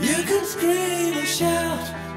You can scream and shout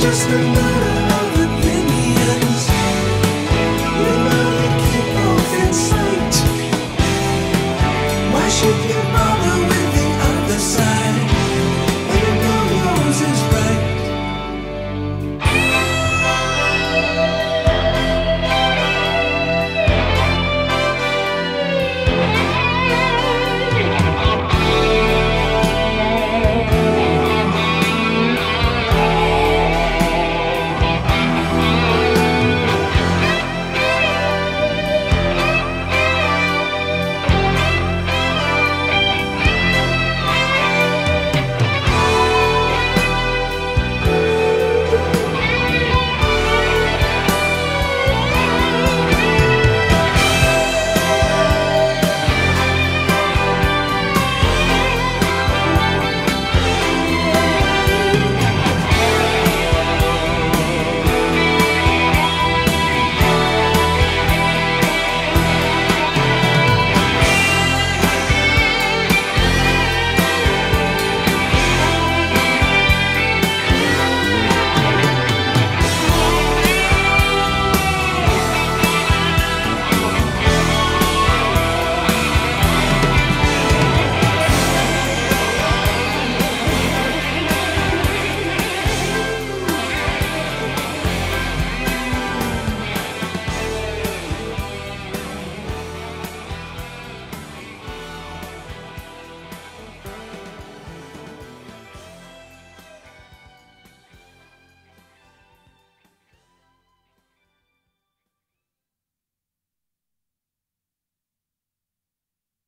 just another